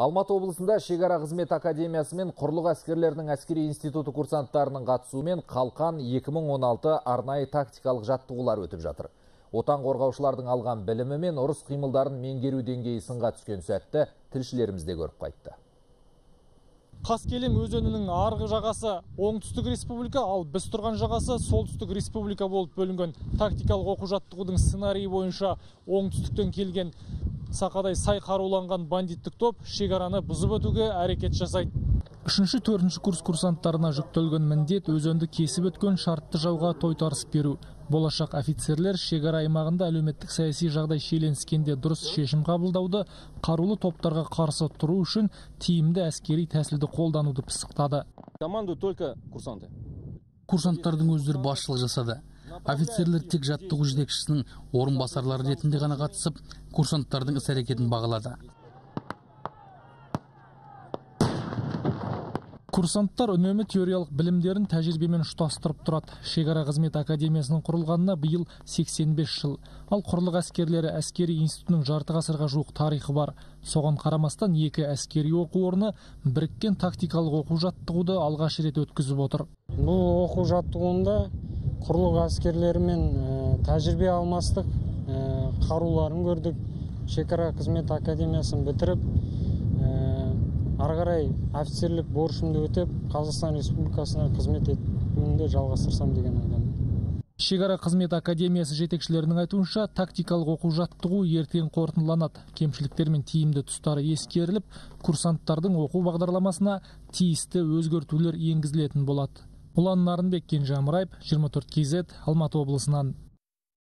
Алматы облысында шекара қызмет академиясы мен құрлық әскерлерінің әскери институты курсанттарының қатысуымен қалқан 2016 арнайы тактикалық жаттығулар өтіп жатыр. Отан қорғаушылардың алған білімі мен ұрыс қимылдарын меңгеру деңгейі сынға түскен сәтті тілшілерімізде көріп қайтты. Қаскелең өзенінің арғы жағасы оңтүстік республика, ал біз тұрған жағасы солтүстік республика болып бөлінген тактикалық оқу жаттығудың сценарийі бойынша оңтүстіктен келген сақадай сай қаруланған бандиттік топ шекараны бұзып өтуге әрекет жасайды. Үшінші төртінші курс курсанттарына жүктелген міндет өзенді кесіп өткен шартты жауға тойтарыс беру. Болашақ офицерлер шекара аймағында әлеуметтік саяси жағдай шиеленіскенде дұрыс шешім қабылдауды қарулы топтарға қарсы тұру үшін тиімді әскери тәсілді қолдануды пысықтады. Команду только курсанты. Курсанттардың өздері басшылық жасады. Офицерлер тек жаттығу жетекшісінің орынбасарлары ретінде ғана қатысып курсанттардың іс әрекетін бағалады. Курсанттар үнемі теориялық білімдерін тәжірибемен ұштастырып тұрады. Шекара қызмет академиясының құрылғанына биыл 85 жыл. Ал құрлық әскерлері әскери институтының жарты ғасырға жуық тарихы бар. Соған қарамастан екі әскери оқу орны біріккен тактикалық оқу жаттығуды алғаш рет өткізіп отыр. Бұл оқу жаттығуында құрлық әскерлерімен ә, тәжірибе алмастық ә, қаруларын көрдік шекара қызмет академиясын бітіріп ә, ары қарай офицерлік борышымды өтеп қазақстан республикасына қызмет етуімді жалғастырсам деген ойдамын. Шекара қызмет академиясы жетекшілерінің айтуынша тактикалық оқу жаттығу ертең қорытындыланады. Кемшіліктер мен тиімді тұстары ескеріліп курсанттардың оқу бағдарламасына тиісті өзгертулер енгізілетін болады. Ұлан нарынбек кенже амраев жиырма төрт кз алматы облысынан.